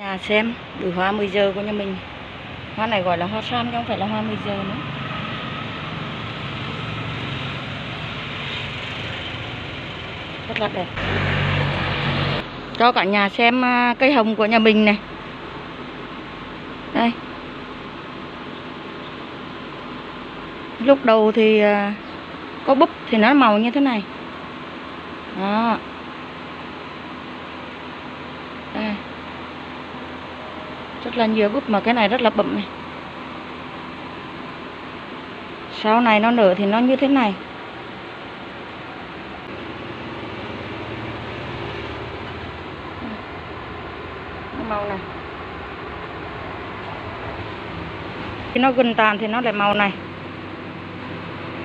Nhà xem bụi hoa 10 giờ của nhà mình. Hoa này gọi là hoa sam chứ không phải là hoa 10 giờ nữa. Rất là đẹp. Cho cả nhà xem à, cây hồng của nhà mình này. Đây. Lúc đầu thì à, có búp thì nó màu như thế này. Đó. Rất là nhiều búp mà cái này rất là bậm này. Sau này nó nở thì nó như thế này. Màu này. Khi nó gần tàn thì nó lại màu này.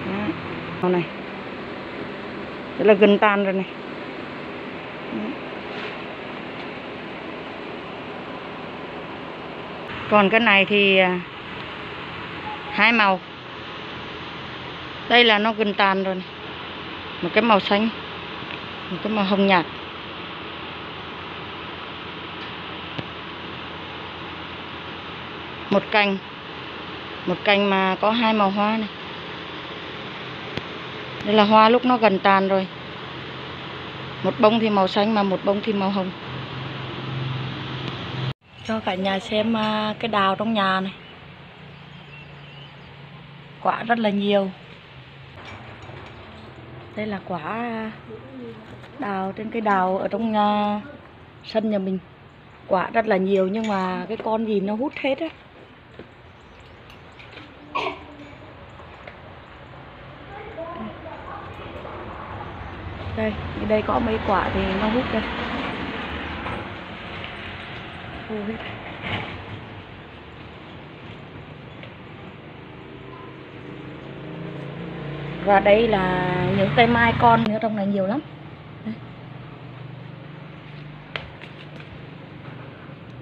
Đó, màu này. Đây là gần tàn rồi này. Đó. Còn cái này thì à, hai màu. Đây là nó gần tàn rồi này. một cái màu xanh, một cái màu hồng nhạt. Một cành một cành mà có hai màu hoa này. Đây là hoa lúc nó gần tàn rồi. Một bông thì màu xanh mà một bông thì màu hồng cho cả nhà xem à, cái đào trong nhà này. Quả rất là nhiều. Đây là quả đào trên cái đào ở trong à, sân nhà mình. Quả rất là nhiều nhưng mà cái con gì nó hút hết á. Đây đây có mấy quả thì nó hút đây khô hết và đây là những cây mai con nữa trong này nhiều lắm. Đây.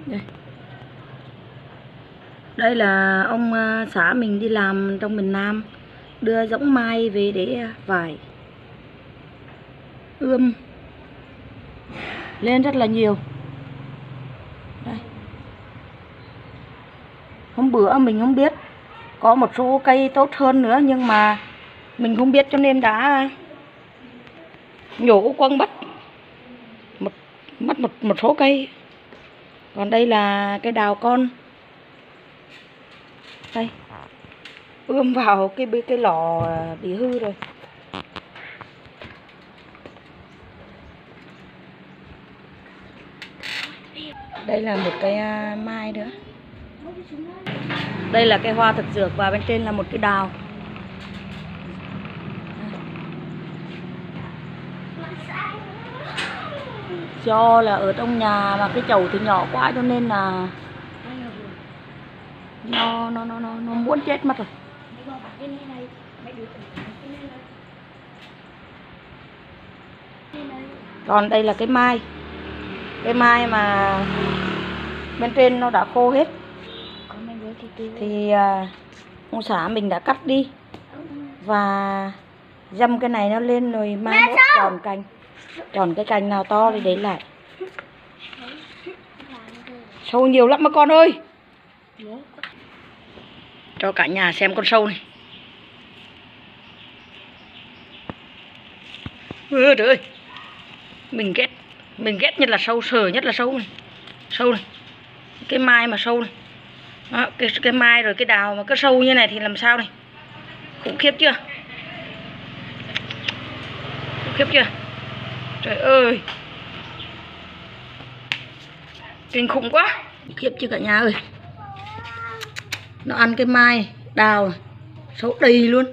đây đây là ông à, xã mình đi làm trong miền Nam, đưa giống mai về để vải, ươm. Lên rất là nhiều đây. hôm bữa mình không biết. Có một số cây tốt hơn nữa nhưng mà mình không biết cho nên đã nhổ quăng mất. Một mất một một số cây. Còn đây là cái đào con. Đây. Ươm vào cái cái lò bị hư rồi. Đây là một cây à, mai nữa đây là cây hoa thực dược và bên trên là một cái đào. Do là ở trong nhà mà cái chậu thì nhỏ quá cho nên là nó nó nó nó, nó muốn chết mất rồi. Còn đây là cái mai. Cái mai mà bên trên nó đã khô hết thì à, ông xã mình đã cắt đi. Và dăm cái này nó lên rồi mai mốt tròn cành. Tròn cái cành nào to thì để lại. Sâu nhiều lắm mà con ơi! Cho cả nhà xem con sâu này. Ưa trời ơi! Mình ghét mình ghét nhất là sâu sờ nhất là sâu này. Sâu này. Cái mai mà sâu này đó, cái, cái mai rồi cái đào mà cứ sâu như này thì làm sao này? Khủng khiếp chưa? Khủng khiếp chưa? Trời ơi! Kinh khủng quá! Khiếp chưa cả nhà ơi? Nó ăn cái mai đào sâu đầy luôn.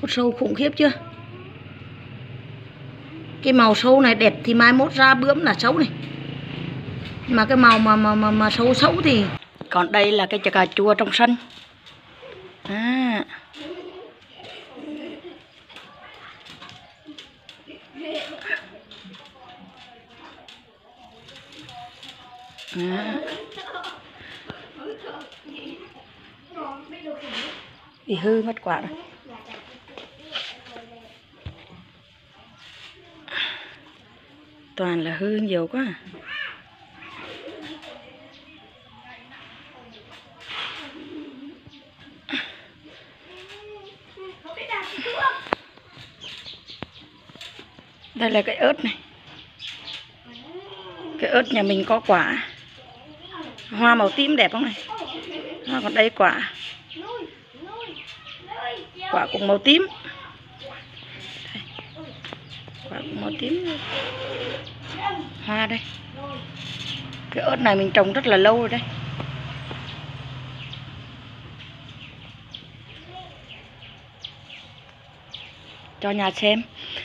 Con sâu khủng khiếp chưa? Cái màu sâu này đẹp thì mai mốt ra bướm là xấu này mà cái màu mà mà mà, mà xấu xấu thì còn đây là cái cà chua trong sân à À. bị hư mất quả rồi toàn là hư nhiều quá à. Đây là cái ớt này. Cái ớt nhà mình có quả. Hoa màu tím đẹp không này? À, còn đây quả. Quả cũng màu tím. Đây. quả cũng màu tím. Hoa đây. Cái ớt này mình trồng rất là lâu rồi đây. Cho nhà xem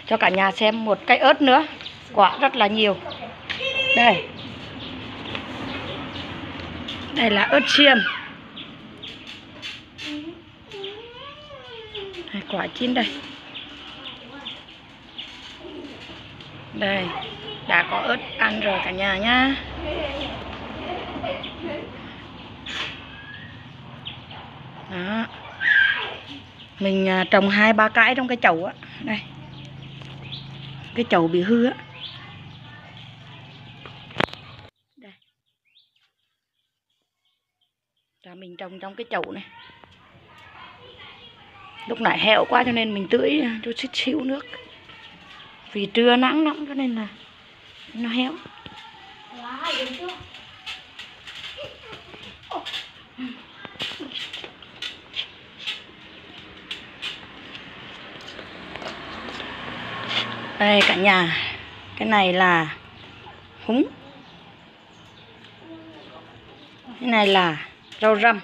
cho cả nhà xem một cây ớt nữa. Quả rất là nhiều. Đây. Đây là ớt xiêm đây, quả chín đây. Đây đã có ớt ăn rồi cả nhà nhá. Đó. Mình à, trồng hai ba cái trong cái chậu á đây. Cái chậu bị hư á. Đây. Là mình trồng trong cái chậu này. Lúc nãy heo quá cho nên mình tưới chút xíu xíu nước. Vì trưa nắng nóng cho nên là nó héo đây cả nhà, cái này là húng. Cái này là rau răm.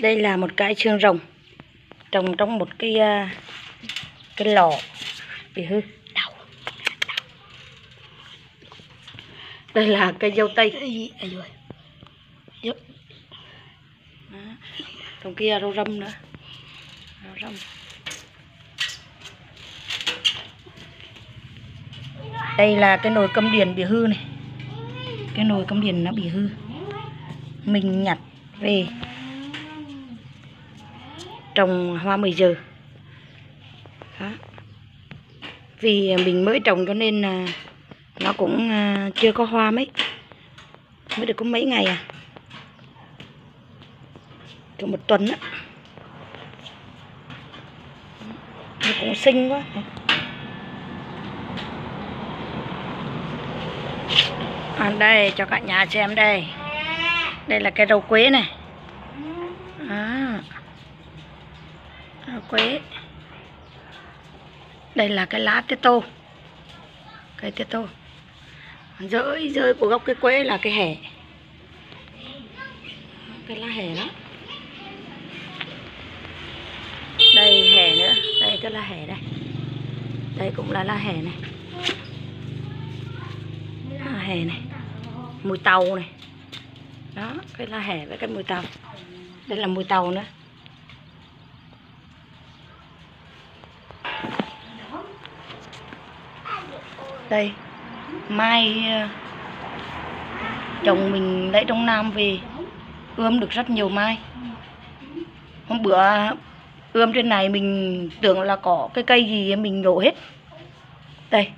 Đây là một cái xương rồng, trồng trong một cái ờ, cái lò bị hư. Đau. Đây là cây dâu tây. Trong kia rau răm nữa. Rau răm. Đây là cái nồi cơm điền bị hư này. Cái nồi cơm điền nó bị hư. Mình nhặt về. Trồng hoa 10 giờ đó vì mình mới trồng cho nên là nó cũng à, chưa có hoa mấy. Mới được có mấy ngày à? Được một tuần á. Nó cũng xinh quá. À, đây cho cả nhà xem đây. Đây là cái rau quế này. À, rau quế đây là cái lá tía tô. Cây tía tô. Rơi rơi của gốc cái quế là cái hẻ. Cái lá hẻ đó. Đây, hẻ nữa. Đây, cái lá hẻ đây. Đây cũng là lá hẻ này. Lá hẻ này. Mùi tàu này. Đó, cái lá hẻ với cái mùi tàu. Đây là mùi tàu nữa. Đây. Mai ờ, chồng mình lấy trong nam về. Ươm được rất nhiều mai. Hôm bữa, ươm trên này mình tưởng là có cái cây gì mình nhổ hết. Đây.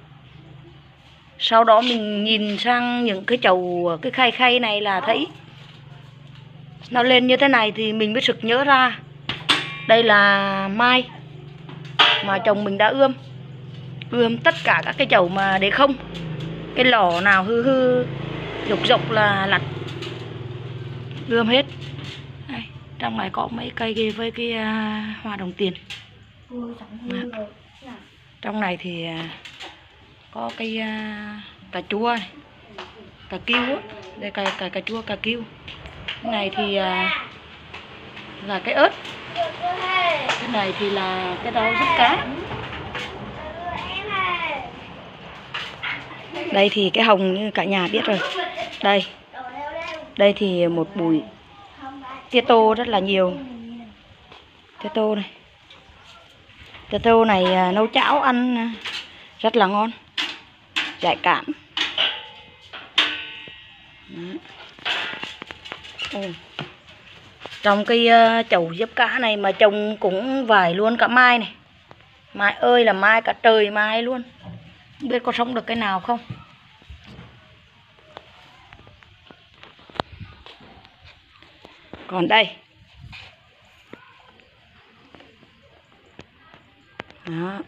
Sau đó mình nhìn sang những cái chậu, cái khay khay này là thấy nó lên như thế này thì mình mới sực nhớ ra. Đây là mai mà chồng mình đã ươm ươm tất cả các cái chậu mà để không. Cái lò nào hư hư dục dục là lặt. Ươm hết. Đây, trong này có mấy cây kia với cái uh, hoa đồng tiền. Đó. trong này thì uh, có cái uh, cà chua này. Cà kiêu đây cà, cà cà chua cà kiêu cái này thì uh, là cái ớt. Cái này thì là cái rau rút cá đây thì cái hồng như cả nhà biết rồi. Đây. Đây thì một bụi tía tô rất là nhiều. Tía tô này. Tía tô này à, nấu cháo ăn à, rất là ngon. Giải cảm Đó. Trong cái à, chậu diếp cá này mà trồng cũng vài luôn cả mai này. Mai ơi là mai cả trời mai luôn biết có sống được cái nào không? Còn đây. Đó.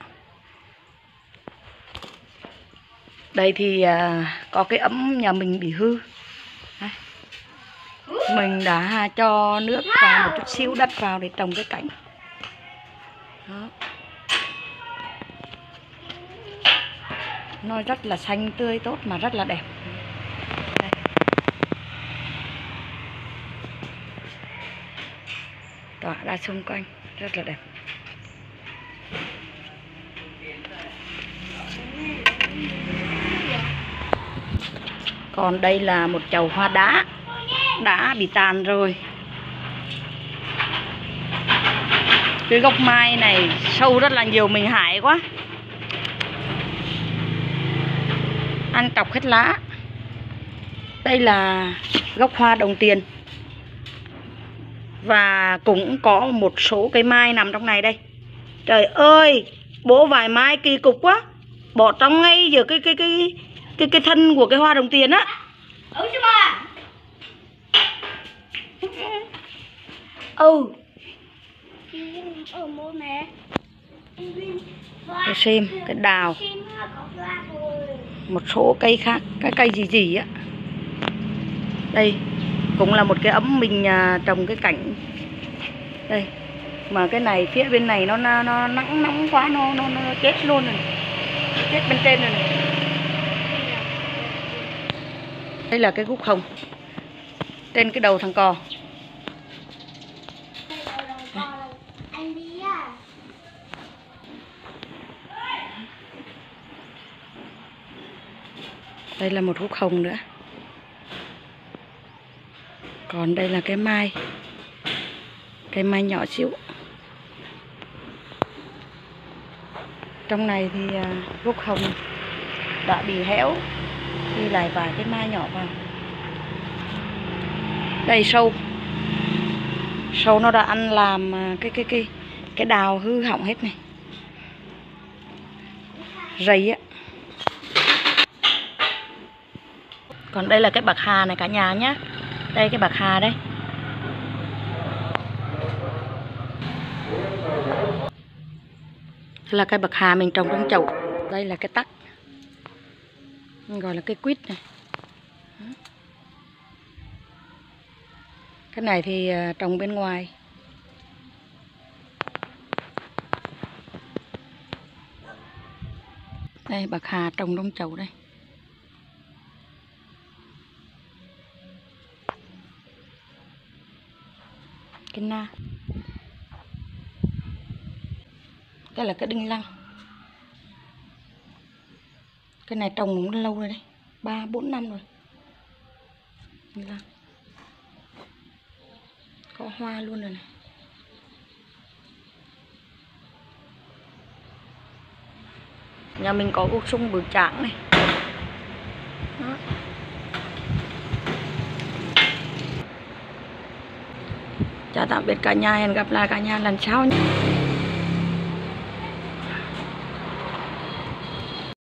Đây thì à, có cái ấm nhà mình bị hư. Đấy. mình đã cho nước và một chút xíu đất vào để trồng cái cảnh đó. Nó rất là xanh tươi tốt mà rất là đẹp. Đây. tỏa ra xung quanh, rất là đẹp. Còn đây là một chậu hoa đá, đã bị tàn rồi. Cái gốc mai này sâu rất là nhiều, mình hại quá. Ăn cọc hết lá. Đây là gốc hoa đồng tiền. Và cũng có một số cây mai nằm trong này đây. Trời ơi bố vài mai kỳ cục quá. Bỏ trong ngay giữa cái cái cái cái cái thân của cái hoa đồng tiền á. Ừ chứ mà ừ. Ừ mẹ cái sim cái đào. Một số cây khác cái cây gì gì á. Đây cũng là một cái ấm mình à, trồng cái cảnh. Đây mà cái này phía bên này nó nó, nó nắng nóng quá nó, nó nó chết luôn rồi. Chết bên trên rồi này. đây là cái gúc hồng. Trên cái đầu thằng cò. Đây là một gúc hồng nữa. Còn đây là cái mai. Cây mai nhỏ xíu. Trong này thì à, gốc hồng đã bị héo thì lại vài cái mai nhỏ vào. Đây, sâu. Sâu nó đã ăn làm à, cái cái cái cái đào hư hỏng hết này. Rầy á. Còn đây là cái bạc hà này cả nhà nhé, đây cái bạc hà đây. Là cây bạc hà mình trồng trong chậu. Đây là cái tắc. Mình gọi là cây quýt này. Cái này thì à, trồng bên ngoài. Đây bạc hà trồng trong chậu đây. Cái na. Là cái đinh lăng. Cái này trồng cũng lâu rồi đấy, ba, bốn năm rồi. Đinh lăng. Có hoa luôn rồi này. Nhà mình có cuộc sung bự tráng này Đó chào tạm biệt cả nhà hẹn gặp lại cả nhà lần sau nhé.